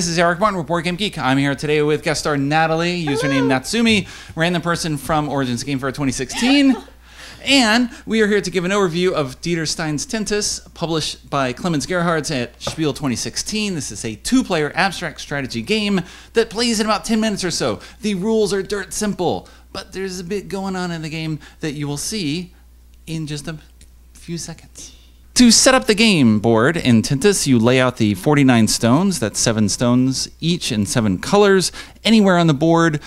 Hi, this is Eric Martin with Board Game Geek. I'm here today with guest star Natalie, username Natsumi, random person from Origins Game Fair 2016. and we are here to give an overview of Dieter Stein's Tintas, published by Clemens Gerhards at Spiel 2016. This is a two player abstract strategy game that plays in about 10 minutes or so. The rules are dirt simple, but there's a bit going on in the game that you will see in just a few seconds. To set up the game board in Tintas, you lay out the 49 stones, that's seven stones each in seven colors, anywhere on the board,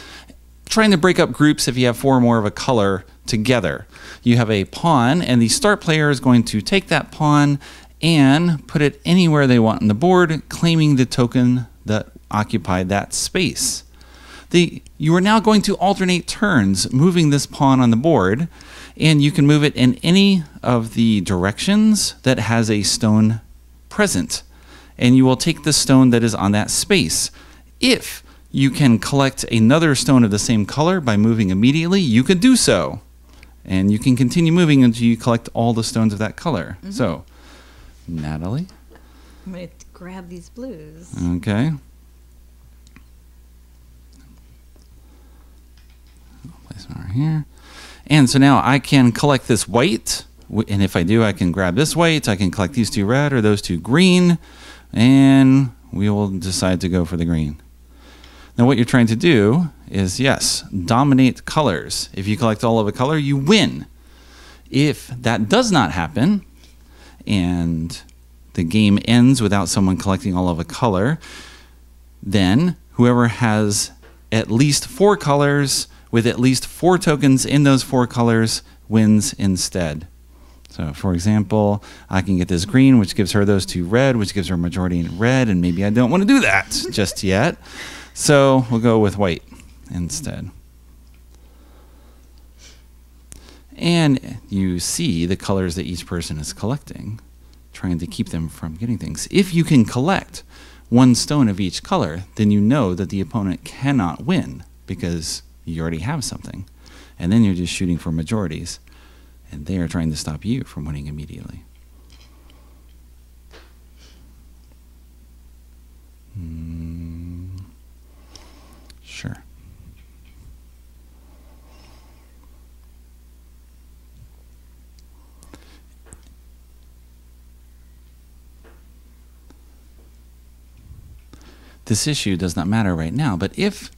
trying to break up groups if you have four or more of a color together. You have a pawn, and the start player is going to take that pawn and put it anywhere they want on the board, claiming the token that occupied that space. The, you are now going to alternate turns, moving this pawn on the board and you can move it in any of the directions that has a stone present. And you will take the stone that is on that space. If you can collect another stone of the same color by moving immediately, you can do so. And you can continue moving until you collect all the stones of that color. Mm-hmm. So, Natalie? I'm going to grab these blues. Okay. place them right here. And so now I can collect this white, and if I do, I can grab this white, I can collect these two red or those two green, and we will decide to go for the green. Now what you're trying to do is, yes, dominate colors. If you collect all of a color, you win. If that does not happen, and the game ends without someone collecting all of a color, then whoever has at least four colors with at least four tokens in those four colors wins instead. So, for example, I can get this green, which gives her those two red, which gives her a majority in red, and maybe I don't want to do that just yet. So, we'll go with white instead. And you see the colors that each person is collecting, trying to keep them from getting things. If you can collect one stone of each color, then you know that the opponent cannot win because you already have something. And then you're just shooting for majorities. And they are trying to stop you from winning immediately. Mm, sure. This issue does not matter right now, but if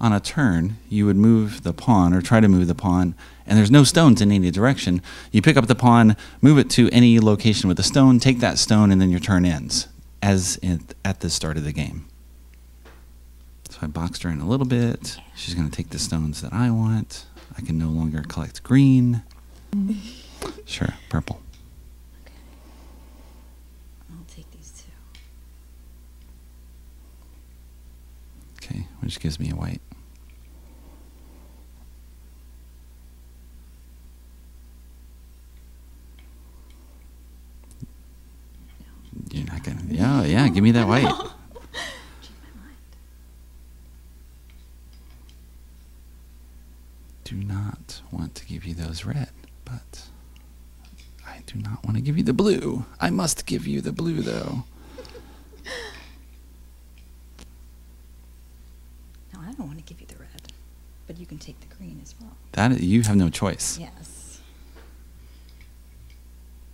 on a turn, you would move the pawn or try to move the pawn, and there's no stones in any direction. You pick up the pawn, move it to any location with a stone, take that stone, and then your turn ends, as in, at the start of the game. So I boxed her in a little bit. She's going to take the stones that I want. I can no longer collect green. sure, purple. Okay. I'll take these two. Okay, which gives me a white. You're not gonna. Yeah, yeah. Give me that white. Do not want to give you those red, but I do not want to give you the blue. I must give you the blue, though. No, I don't want to give you the red, but you can take the green as well. That you have no choice. Yes.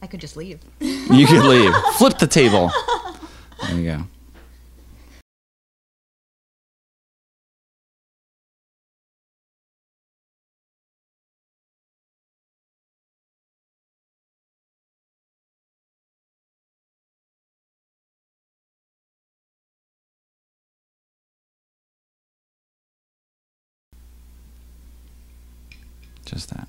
I could just leave. You could leave. Flip the table. There you go. Just that.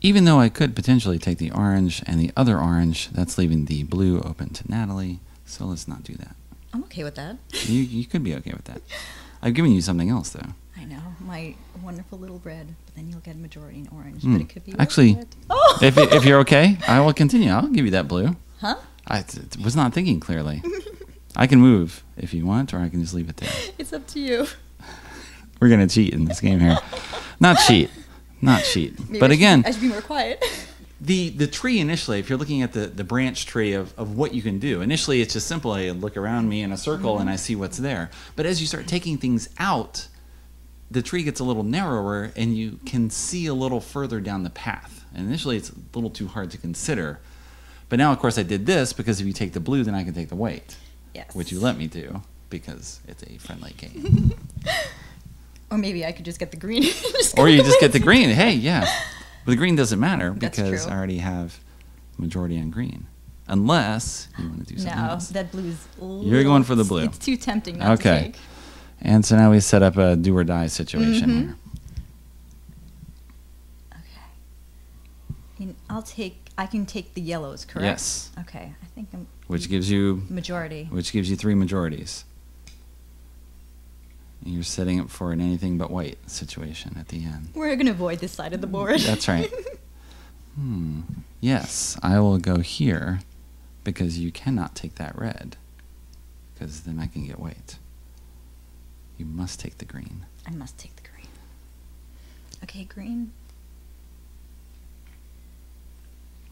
Even though I could potentially take the orange and the other orange, that's leaving the blue open to Natalie. So let's not do that. I'm okay with that. You, you could be okay with that. I've given you something else, though. I know my wonderful little red, but then you'll get a majority in orange. Mm. But it could be actually. Oh! If if you're okay, I will continue. I'll give you that blue. Huh? I t- was not thinking clearly. I can move if you want, or I can just leave it there. It's up to you. We're gonna cheat in this game here. Not cheat, not cheat. Maybe but I should- again, I should be more quiet. the the tree initially, if you're looking at the the branch tree of, of what you can do, initially it's just simple. I look around me in a circle and mm-hmm. I see what's there. But as you start taking things out, the tree gets a little narrower and you can see a little further down the path. And initially it's a little too hard to consider. But now, of course, I did this because if you take the blue, then I can take the white, Yes. which you let me do because it's a friendly game. Or maybe I could just get the green. Just or you just get the green. Hey, yeah. But the green doesn't matter because. I already have majority on green. Unless you want to do something No, else. that blue's. You're going for the blue. It's too tempting to Okay. take. And so now we set up a do or die situation Mhm. here. And I'll take. I can take the yellows, correct? Yes. Okay. I think I'm Which gives you majority. which gives you three majorities. And you're setting up for an anything but white situation at the end. We're gonna avoid this side of the board. That's right. Hmm. Yes, I will go here because you cannot take that red. Because then I can get white. You must take the green. I must take the green. Okay, green.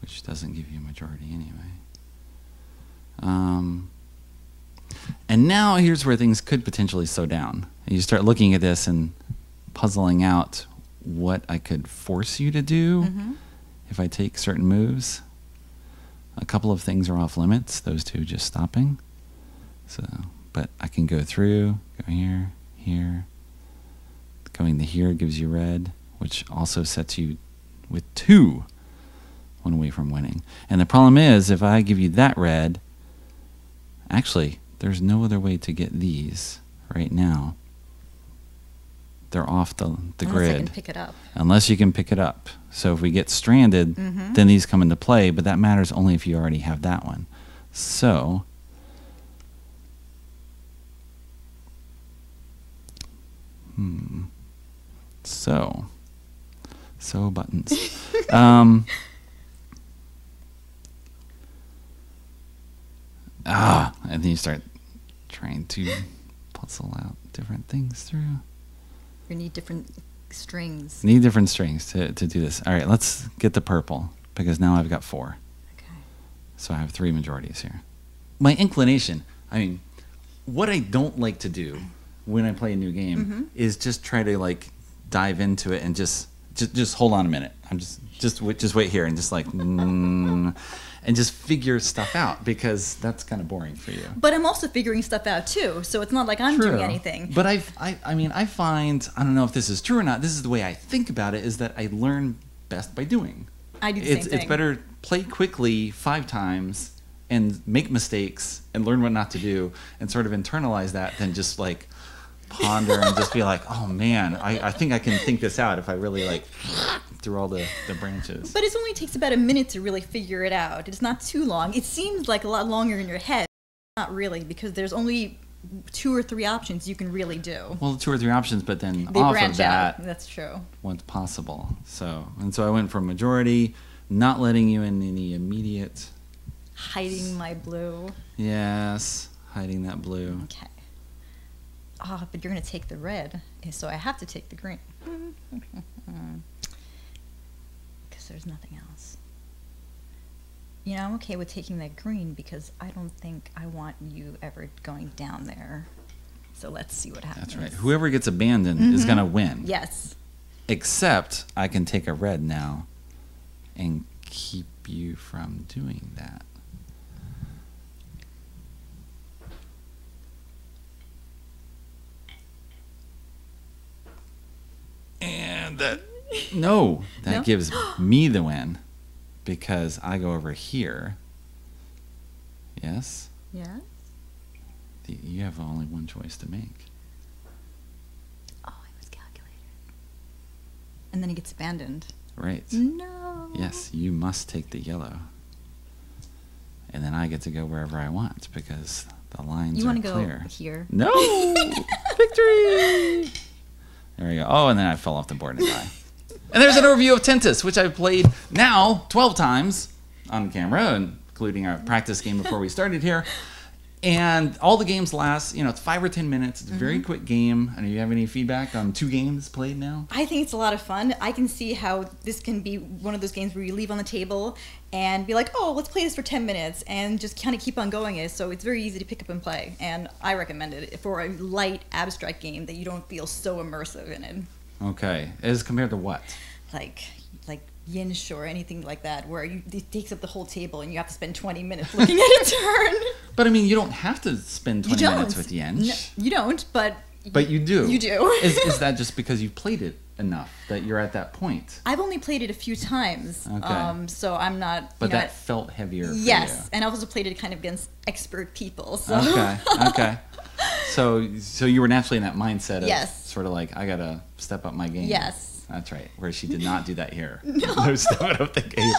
which doesn't give you a majority anyway. Um, and now here's where things could potentially slow down. You start looking at this and puzzling out what I could force you to do Mhm. if I take certain moves. A couple of things are off limits, those two just stopping. So, but I can go through, go here, here. Going to here gives you red, which also sets you with two one away from winning. And the problem is, if I give you that red, actually, there's no other way to get these right now. They're off the, the Unless grid can pick it up. unless you can pick it up. So if we get stranded, Mhm. then these come into play, but that matters only if you already have that one. So hmm. So so buttons. um Ah, and then you start trying to puzzle out different things through. We need different strings. Need different strings to, to do this. All right, let's get the purple because now I've got four. Okay. So I have three majorities here. My inclination, I mean, what I don't like to do when I play a new game Mhm. is just try to like dive into it and just just just hold on a minute. I'm just just wait, just wait here and just like mm, and just figure stuff out because that's kind of boring for you. But I'm also figuring stuff out too, so it's not like I'm doing True. anything. But I've, I, I mean, I find I don't know if this is true or not. This is the way I think about it: is that I learn best by doing. I do the it's same thing. it's better play quickly five times and make mistakes and learn what not to do and sort of internalize that than just like ponder and just be like, oh man, I, I think I can think this out if I really like through all the, the branches. But it only takes about a minute to really figure it out. It's not too long. It seems like a lot longer in your head. Not really, because there's only two or three options you can really do. well, two or three options, but then They off branch of that, out. That's true. what's possible. So, and so I went for majority, not letting you in any immediate. Hiding my blue. Yes, hiding that blue. Okay. Ah, but you're gonna take the red, eh, so I have to take the green. Because there's nothing else. You know, I'm okay with taking that green because I don't think I want you ever going down there. So let's see what happens. That's right. Whoever gets abandoned is Mhm. gonna win. Yes. Except I can take a red now, and keep you from doing that. And that no, that No? gives me the win because I go over here. Yes, Yeah. The- you have only one choice to make. Oh, I was calculated. And then he gets abandoned. Right. No. Yes, you must take the yellow. And then I get to go wherever I want because the lines You are clear. You want to go here? No! Victory! There we go. Oh, and then I fell off the board and died. and there's an overview of Tintas, which I've played now 12 times on camera, including our practice game before we started here. And all the games last, you know, it's five or ten minutes. It's a Mm-hmm. very quick game. And do you have any feedback on two games played now? I think it's a lot of fun. I can see how this can be one of those games where you leave on the table and be like, oh, let's play this for 10 minutes and just kind of keep on going it. So it's very easy to pick up and play. And I recommend it for a light, abstract game that you don't feel so immersive in it. Okay, as compared to what? Like, like Yinsh or anything like that, where you, it takes up the whole table and you have to spend 20 minutes looking at a turn. But I mean, you don't have to spend twenty don't. minutes with Yinsh. No, you don't, but. But you do. You do. is, is that just because you've played it enough that you're at that point? I've only played it a few times, Okay. um, so I'm not. you But know, that felt heavier. For Yes, and I also played it kind of against expert people. So. Okay. Okay. So, so you were naturally in that mindset of Yes. sort of like I gotta step up my game. Yes. That's right. Where she did not do that here. no, stepping up the game.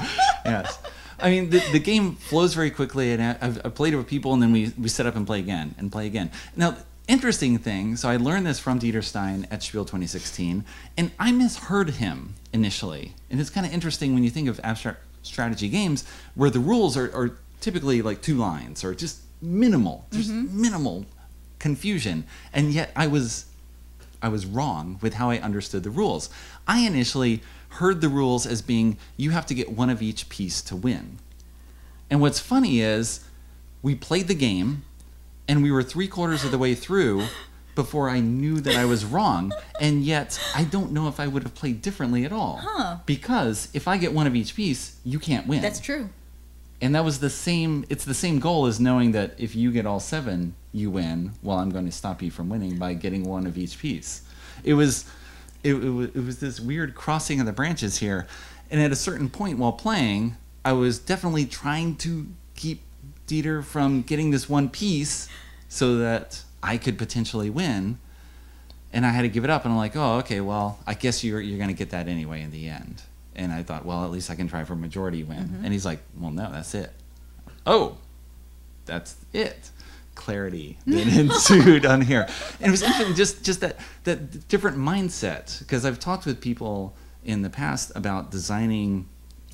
Yes. I mean, the, the game flows very quickly, and I've, I've played it with people, and then we, we set up and play again and play again. Now, interesting thing. So I learned this from Dieter Stein at Spiel 2016, and I misheard him initially. And it's kind of interesting when you think of abstract strategy games where the rules are, are typically like two lines or just minimal, just mm-hmm. minimal confusion, and yet I was I was wrong with how I understood the rules. I initially heard the rules as being you have to get one of each piece to win. And what's funny is we played the game and we were three quarters of the way through before I knew that I was wrong. And yet I don't know if I would have played differently at all. Huh. Because if I get one of each piece, you can't win. That's true. And that was the same. It's the same goal as knowing that if you get all seven, you win. Well, I'm going to stop you from winning by getting one of each piece. It was, it, it was, it was this weird crossing of the branches here. And at a certain point while playing, I was definitely trying to keep Dieter from getting this one piece, so that I could potentially win. And I had to give it up. And I'm like, oh, okay. Well, I guess you're you're going to get that anyway in the end. And I thought, well, at least I can try for a majority win. Mm-hmm. And he's like, well, no, that's it. Oh, that's it. Clarity then ensued on here. And it was interesting, just just that that different mindset. Because I've talked with people in the past about designing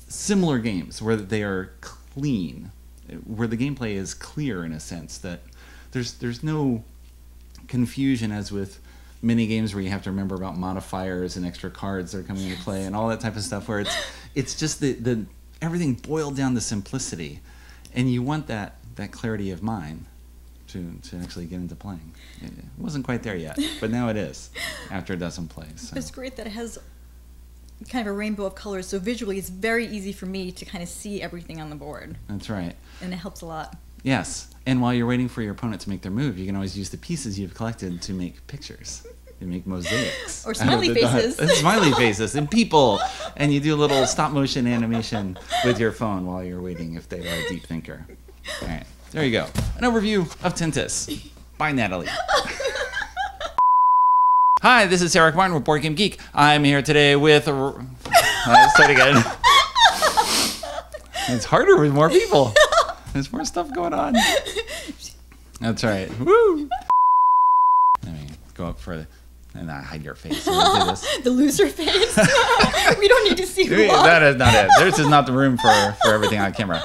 similar games where they are clean, where the gameplay is clear in a sense that there's there's no confusion as with mini games where you have to remember about modifiers and extra cards that are coming into play and all that type of stuff where it's it's just the, the everything boiled down to simplicity and you want that that clarity of mind to to actually get into playing it wasn't quite there yet but now it is after a dozen plays so. It's great that it has kind of a rainbow of colors, so visually it's very easy for me to kind of see everything on the board, that's right and it helps a lot. Yes, and while you're waiting for your opponent to make their move, you can always use the pieces you've collected to make pictures. You make mosaics. Or out of smiley faces. Smiley faces and people, and you do a little stop motion animation with your phone while you're waiting if they are a deep thinker. All right, there you go. An overview of Tintas by Natalie. Hi, this is Eric Martin with Board Game Geek. I'm here today with. A... Let's start again. It's harder with more people. There's more stuff going on. That's right. Woo! Let me go up further. And I hide your face. when I do this. the loser face. we don't need to see who that is not it. This is not the room for, for everything on camera.